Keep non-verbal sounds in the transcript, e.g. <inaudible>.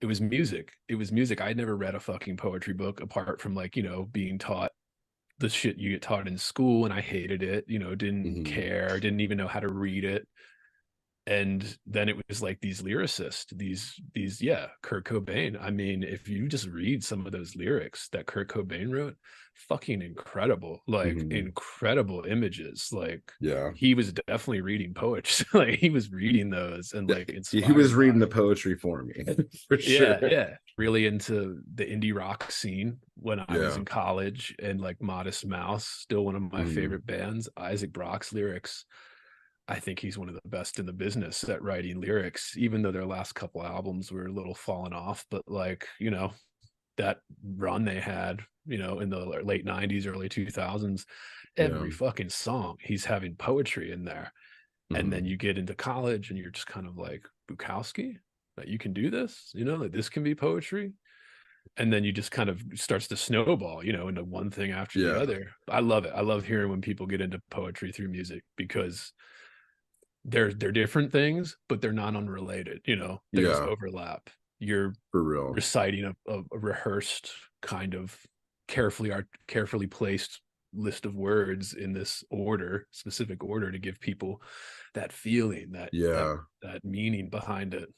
it was music. It was music. I'd never read a fucking poetry book apart from like, you know, being taught the shit you get taught in school and I hated it, you know, didn't Mhm. care, didn't even know how to read it. And then it was like these lyricists, these these yeah, Kurt Cobain. I mean, if you just read some of those lyrics that Kurt Cobain wrote, fucking incredible. Like Mhm. incredible images. Like Yeah. he was definitely reading poetry. <laughs> like he was reading those and like He was reading the poetry for me. <laughs> For sure. yeah yeah really into the indie rock scene when i was in college and like modest mouse still one of my Mhm. favorite bands isaac brock's lyrics i think he's one of the best in the business at writing lyrics even though their last couple albums were a little fallen off but like you know that run they had you know in the late 90s early 2000s every Yeah. fucking song he's having poetry in there and then Mhm. you get into college and you're just kind of like bukowski that you can do this you know like this can be poetry and then you just kind of starts to snowball you know into one thing after Yeah. the other i love it i love hearing when people get into poetry through music because they're they're different things but they're not unrelated you know there's Yeah. overlap you're for real. reciting a, a, a rehearsed kind of carefully art carefully placed list of words in this order specific order to give people that feeling that that Yeah. that meaning behind it